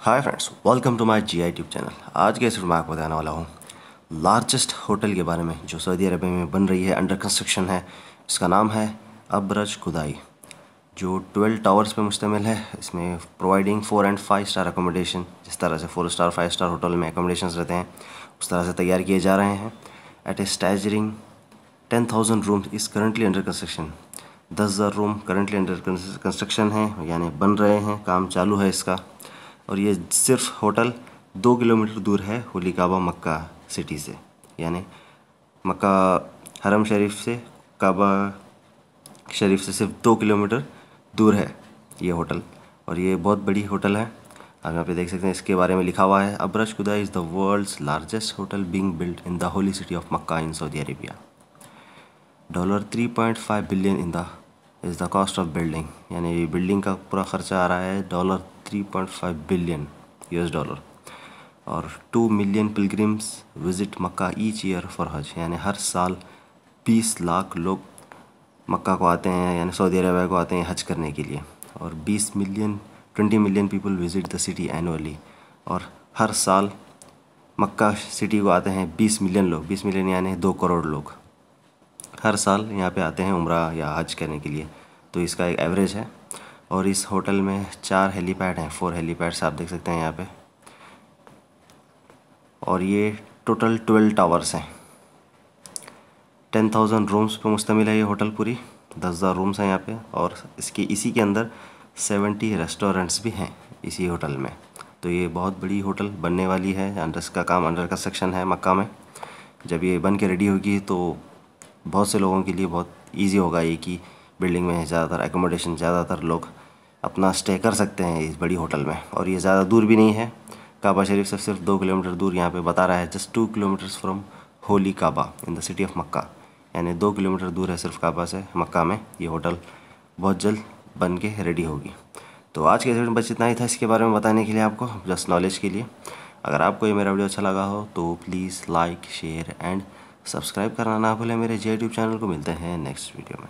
Hi friends welcome to my G I tube channel आज के इस वीडियो में आपको बताने वाला हूँ। लार्जेस्ट होटल के बारे में, जो सऊदी अरबिया में बन रही है अंडर कंस्ट्रक्शन है, इसका नाम है अब्रज खुदाई, जो 12 टावर्स पे मुश्तमिल है। इसमें providing four and five star accommodation जिस तरह से four star five star hotel में अकोमोडेशन रहते हैं, उस तरह से तैयार किए जा रहे हैं। At a staggering ten thousand rooms is currently under construction दस हज़ार रूम करंटली अंडर कंस्ट्रक्शन है, यानी बन रहे हैं, काम चालू है इसका। और ये सिर्फ़ होटल दो किलोमीटर दूर है होली काबा मक्का सिटी से। यानी मक्का हरम शरीफ से, काबा शरीफ से सिर्फ़ दो किलोमीटर दूर है ये होटल। और ये बहुत बड़ी होटल है। आप यहाँ पे देख सकते हैं इसके बारे में लिखा हुआ है, Abraj Kudai is the world's largest hotel being built in the holy city of Mecca in Saudi Arabia dollar three point five billion in the is the cost of building यानी बिल्डिंग का पूरा खर्चा आ रहा है dollar 3.5 billion US dollar और two million pilgrims visit Mecca each year for Hajj. यानी हर साल 20 लाख लोग मक्का को आते हैं, यानी सऊदी अरबिया को आते हैं हज करने के लिए. और 20 million 20 million people visit the city annually और हर साल मक्का सिटी को आते हैं 20 मिलियन लोग. 20 मिलियन यानी दो करोड़ लोग. हर साल यहाँ पे आते हैं उम्र या हज करने के लिए। तो इसका एक एवरेज है और इस होटल में चार हेलीपैड हैं फोर हेलीपैड्स आप देख सकते हैं यहाँ पे। और ये टोटल ट्वेल्व टावर्स हैं। टेन थाउज़ेंड रूम्स पे मुश्तमिल है ये होटल पूरी, दस हज़ार रूम्स हैं यहाँ पे और इसके, इसी के अंदर सेवेंटी रेस्टोरेंट्स भी हैं इसी होटल में। तो ये बहुत बड़ी होटल बनने वाली है अंडर इसका काम अंडर कंस्ट्रक्शन है मक्का में। जब ये बन के रेडी होगी तो बहुत से लोगों के लिए बहुत ईजी होगा ये कि बिल्डिंग में ज़्यादातर एकोमोडेशन ज़्यादातर लोग अपना स्टे कर सकते हैं इस बड़ी होटल में। और ये ज़्यादा दूर भी नहीं है। काबा शरीफ से सिर्फ़ दो किलोमीटर दूर यहाँ पे बता रहा है just two kilometres from holy Kaaba in the city of Mecca यानी दो किलोमीटर दूर है सिर्फ़ काबा से मक्का में, ये होटल बहुत जल्द बन के रेडी होगी। तो आज के में बस इतना ही था। इसके बारे में बताने के लिए आपको जस्ट नॉलेज के लिए। अगर आपको ये मेरा वीडियो अच्छा लगा हो तो please like share and subscribe करना ना भूलें मेरे जे यूट्यूब चैनल को मिलते हैं नेक्स्ट वीडियो में।